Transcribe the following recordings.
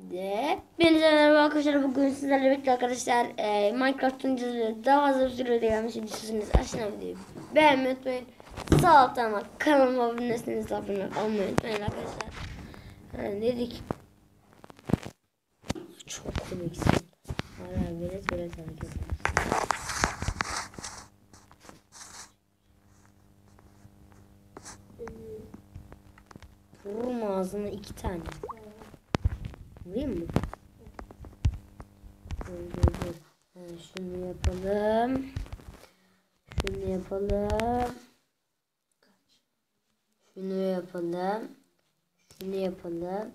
De Hepinize merhaba arkadaşlar. Bugün sizlerle birlikte arkadaşlar e, Minecraft oyuncuları daha fazla bir sürede gelmiş istiyorsanız aşağıdan videoyu beğenmeyi unutmayın. Sağ alttan kanalıma abone değilseniz abone olmayı unutmayın arkadaşlar. Yani dedik. Çok komiksin. Hala böyle böyle hareket ediyorsun. Vururum ağzına iki tane. Vurayım mı? Dur. Ha, şunu yapalım. Şunu yapalım. Şunu yapalım. Şunu yapalım.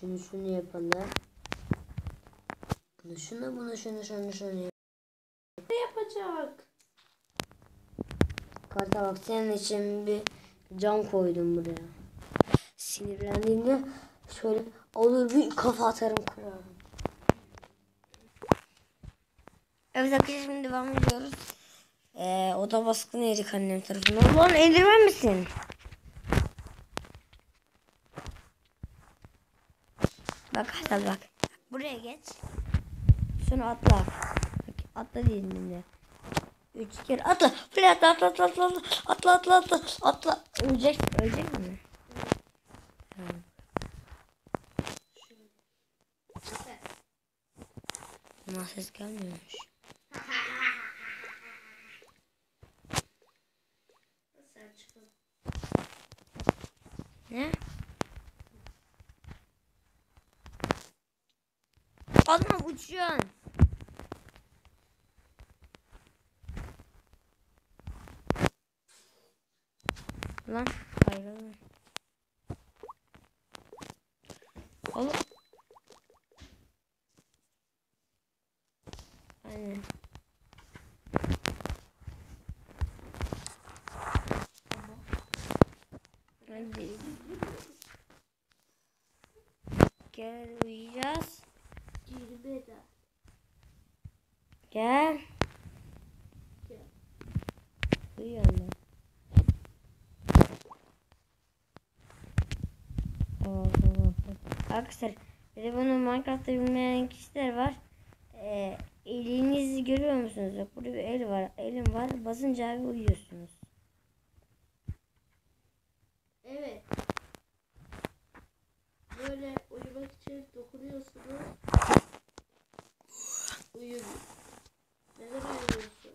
Şunu şunu yapalım. Bunu şunu bunu şunu şunu şunu Ne yapacak? Karta bak senin için bir cam koydum buraya. Sinirlendiğimde şöyle olur bir kafa atarım kırarım. Evet arkadaşlar şimdi devam ediyoruz. Ee, oda baskını yedik annem tarafından. Ulan eldiven misin? Bak hadi bak. Buraya geç. Şunu atla. Bak, atla diyelim Üç kere atla. Fırla atla atla atla atla atla atla atla atla. Ölecek, ölecek mi? Tamam. Ama ses gelmiyormuş. Ne? Adam uçuyorsun. Lan ayrılın. Oğlum. Aynen. Hadi. Gel uyuyacağız. Girbe de. Gel. Gel. Uyuyalım. Arkadaşlar bir de bunu Minecraft'ta bilmeyen kişiler var. Ee, elinizi görüyor musunuz? Bak burada bir el var. Elim var. Basınca abi uyuyorsunuz. Evet. Böyle uyumak için dokunuyorsunuz. Uyu. Neden uyuyorsun?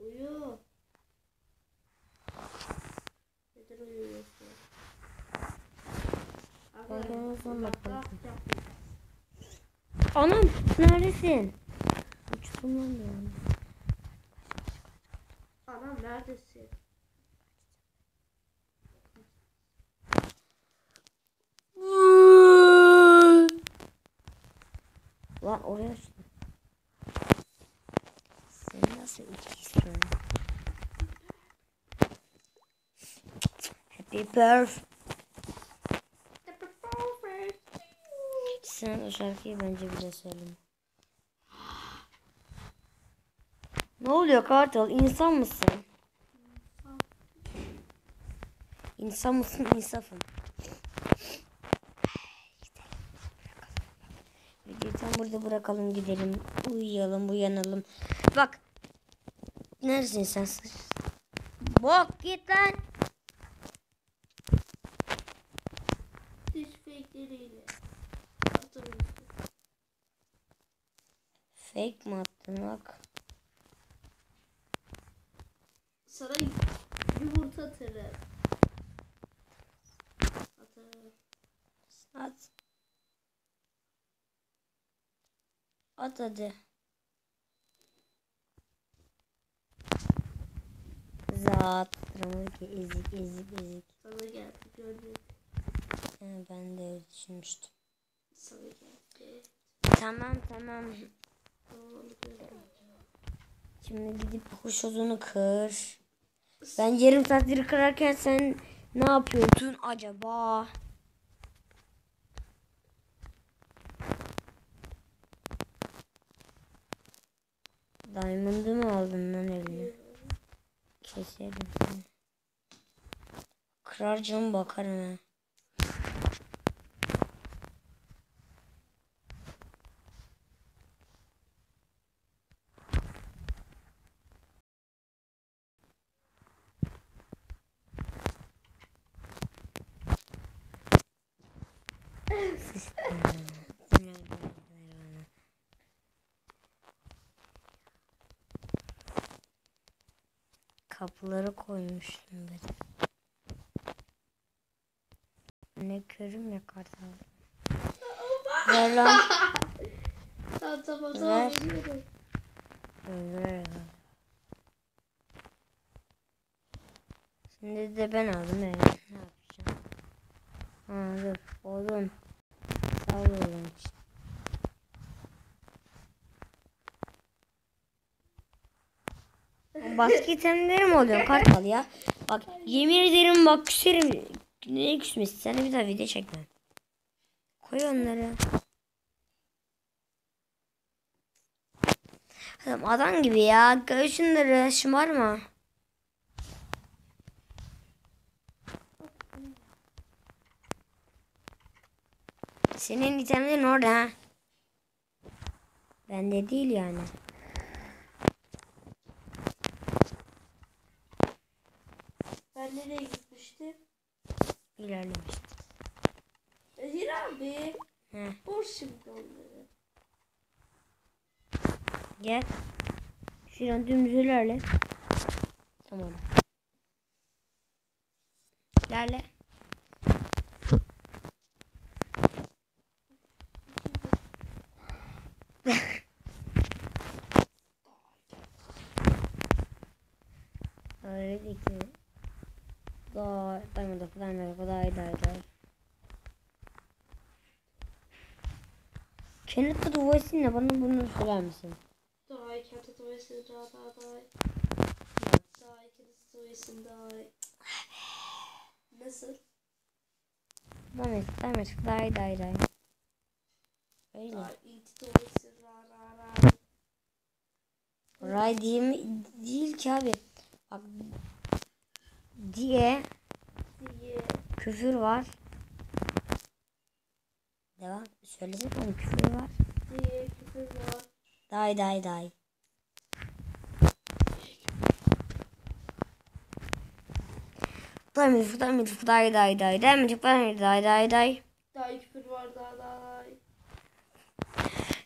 Uyu. Neden uyuyorsun? Ben sana son bak, bakalım. Anam neredesin? Uçtum lan anda. Anam neredesin? Lan oraya açtım. Sen nasıl ikisin? Happy birthday. Sen o şarkıyı bence bile söyleme. Ne oluyor Kartal? İnsan mısın? İnsan mısın? İnsafım. Videoyu tam burada bırakalım gidelim. Uyuyalım, uyanalım. Bak. Neredesin sen? Bok git lan. Fakeleriyle. Fake mi attın bak. Sana yumurta atarım. Atarım. At. At hadi. Zat. ki ezik ezik ezik. Sana geldi gördüm. Ha, ben de öyle düşünmüştüm. Sana geldi. Tamam tamam. Şimdi gidip kuş odunu kır. Ben yarım saattir kırarken sen ne yapıyordun acaba? Diamond'ı mı aldın lan eline? Keserim seni. Kırar canım bakarım ha. Kapıları koymuştum de. Ne körüm ya kartal. Ver lan. Tamam tamam tamam Ver. Ver. Şimdi de ben aldım ya. Ne yapacağım? Ha dur. Oğlum. Sağ ol oğlum için. Basket mi oluyor kartal ya? Bak yemin ederim bak küserim. Ne küsmesi? Sen de bir daha video çekme. Koy onları. Adam, adam gibi ya. Koy şunları şımarma. Senin itemlerin orada ha. Bende değil yani. Ben nereye gitmiştim? İlerlemiş. Zehir abi. He. Boş şimdi onları. Gel. Şuradan dümdüz ilerle. Tamam. İlerle. Öyle değil ki. Daha, daymadı, daymadı, daha, daha, daha. Kendi tadı voice'inle bana bunu söyler misin? Daha iyi kendi tuvaletin daha daha daha iyi kendi tuvaletin daha. Nasıl? Demek, demek, daha, daha, daha. Öyle. Tuvaletin. Ray diye mi? Değil ki abi. Bak. Diye diye. küfür var. Devam. Söylesene oğlum küfür var. diye küfür var. Day day day. Damage, damage, day day day. Damage, damage, day day day. İyi küfür var daha iyi.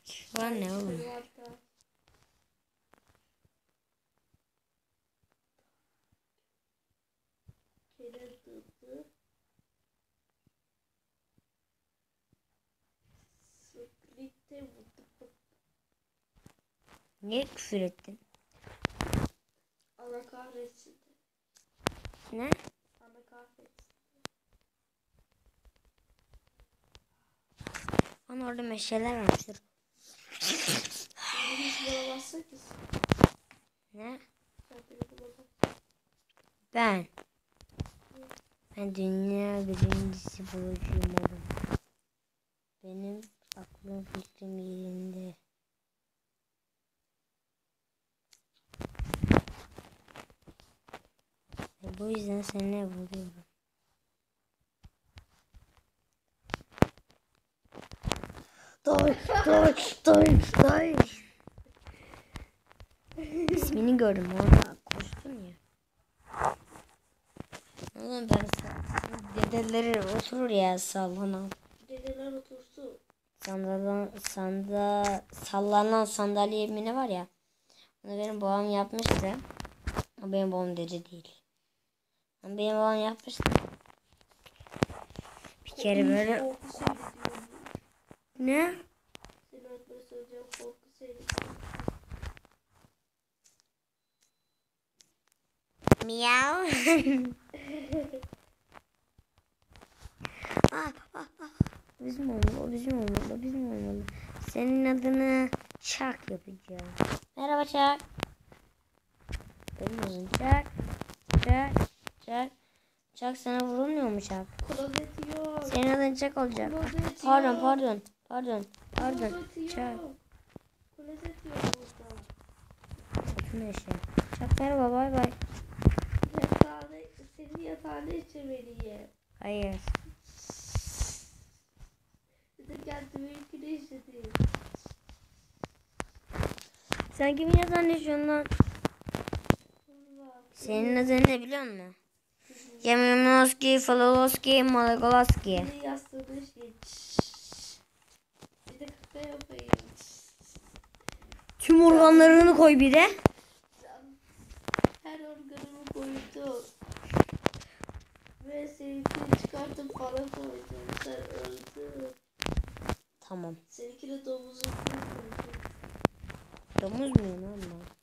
Küfür var ne oğlum? Küfür var daha. Kere dıdı. Sıklıkte vurdu. Niye küfür ettin? Allah kahretsin. Ne? Allah kahretsin. Bana orada meşaleler varmıştır. Ne? Ben. Ben dünya birincisi bulucuyum oğlum. Benim aklım fikrim yerinde. Bu yüzden seninle buluyorum. Doy, doy, doy, doy. İsmini gördüm orada koştun ya. Oğlum ben dedeleri oturur ya sallanan. Dedeler otursun. Sandalan, sanda, sallanan sandalye mi ne var ya. Onu benim babam yapmıştı. Ama benim babam dede değil. Benim babam yapmıştı. Bir kere böyle ne? Miyav. ah, ah, ah. Bizim olmalı, bizim olmalı, bizim olmalı. Senin adını Çak yapacağım. Merhaba Çak. Benim adım Çak. Çak. Çak. Çak sana vurulmuyor mu Çak? Klozet yok. Senin adın Çak olacak. Klozet Pardon, yok. pardon, pardon, pardon. Klozet Çak. Klozet yok burada. Oturma eşya. Çak merhaba, bay bay. Yatağını, senin yatağını içemeliyim. Hayır. Kendimi işledim. Sen kimin yatağını yaşıyorsun lan? Senin adın ne biliyor musun? Yaminoski, Faloloski, şaka yapayım. Tüm organlarını koy bir de. Her organımı koydum. Ve seninkini çıkartıp bana koydum. Sen öldün. Tamam. Seninkini domuzun koydum. Domuz muyum lan ben?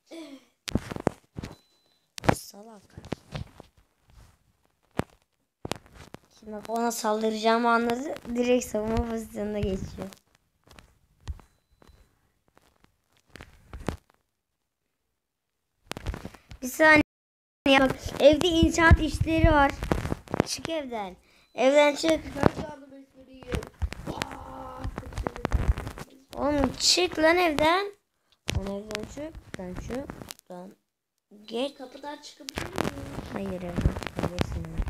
Salak. Şimdi bak ona saldıracağımı anladı. Direkt savunma pozisyonuna geçiyor. Bir saniye. Bak evde inşaat işleri var. Çık evden. Evden çık. Ben Oğlum çık lan evden. Lan evden çık. Lan çık. Lan geç. Kapıdan çıkabilir miyim? Hayır evden çıkabilirsin.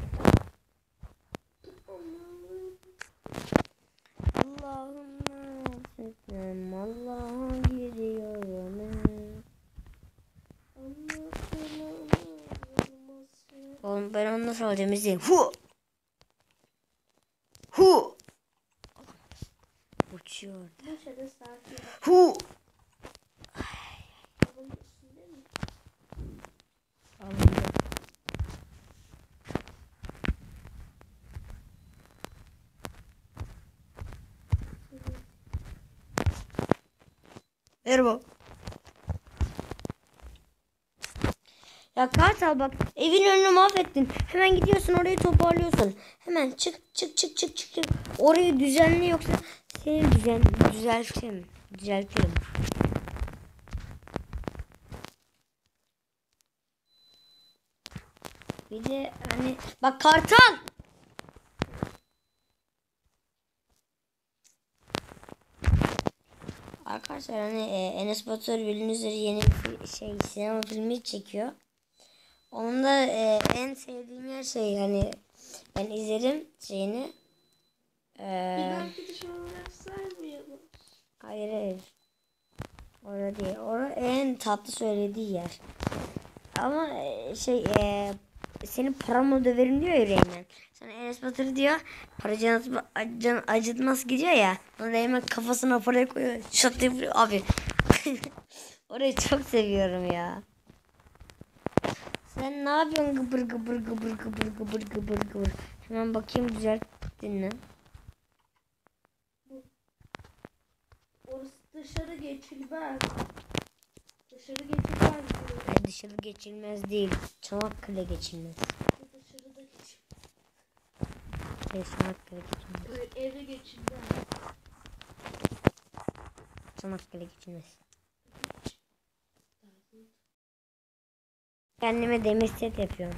Alacağım izleyin. Hu! Hu! Uçuyor. Hu! Merhaba. Ya Kartal bak evin önünü mahvettin. Hemen gidiyorsun orayı toparlıyorsun. Hemen çık çık çık çık çık. çık. Orayı düzenle yoksa seni düzen düzeltirim. Düzeltirim. Bir de hani bak Kartal. Arkadaşlar hani e, Enes Batur bildiğiniz üzere yeni bir şey sinema filmi çekiyor. Onun da e, en sevdiğim yer şey hani ben izlerim şeyini. Bir E, dahaki dışarı olarak saymayalım. hayır hayır. Orada değil. Orada en tatlı söylediği yer. Ama e, şey e, senin paramı döverim diyor ya Reymen. Sana Enes Batur diyor para can, can acıtmaz gidiyor ya. Onu Reymen kafasına parayı koyuyor. Şat vuruyor. Abi. Orayı çok seviyorum ya. Sen ne yapıyorsun gıbır gıbır gıbır gıbır gıbır gıbır gıbır. Hemen bakayım düzelttin mi? Orası dışarı geçilmez. Dışarı geçilmez. Ay dışarı geçilmez değil. Çanakkale geçilmez. Dışarıda geçilmez. Hayır Çanakkale geçilmez. Eve geçilmez. Çanakkale geçilmez. Kendime demir set yapıyorum.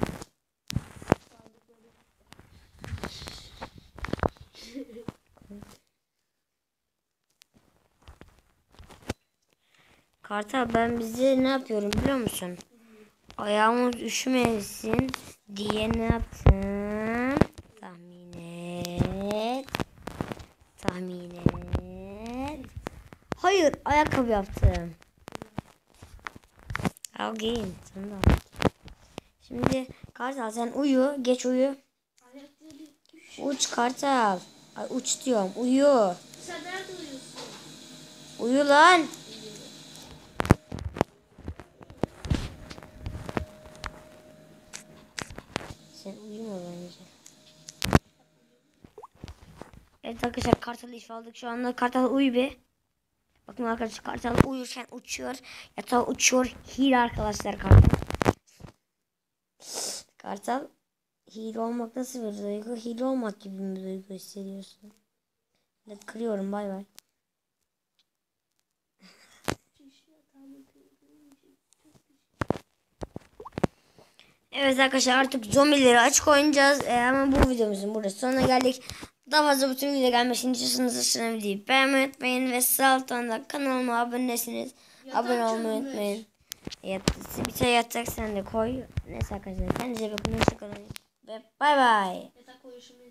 Kartal ben bize ne yapıyorum biliyor musun? Ayağımız üşümesin diye ne yaptım? Tahmin et. Tahmin et. Hayır ayakkabı yaptım. Al giyin. Sana da al. Şimdi Kartal sen uyu. Geç uyu. Uç Kartal. Ay, uç diyorum. Uyu. Sen nerede uyuyorsun? Uyu lan. Sen uyuma bence. Evet arkadaşlar Kartal'ı iş aldık. Şu anda Kartal uyu be. Bakın arkadaşlar Kartal uyurken uçuyor. Yatağa uçuyor. Hile arkadaşlar Kartal. Kartal hile olmak nasıl bir duygu? Hile olmak gibi bir duygu hissediyorsun. Hadi kırıyorum bay bay. Evet arkadaşlar artık zombileri açık oynayacağız. Ee, ama bu videomuzun burada sonuna geldik. Daha fazla bu tür video gelmesini istiyorsanız aşağıdan videoyu beğenmeyi unutmayın. Ve sağ alttan da kanalıma abonesiniz. Abone olmayı unutmayın. Yat, bir şey yatacaksan da koy. Neyse arkadaşlar kendinize bakın. Hoşçakalın. Ve bay bay. Yatak uyuşumu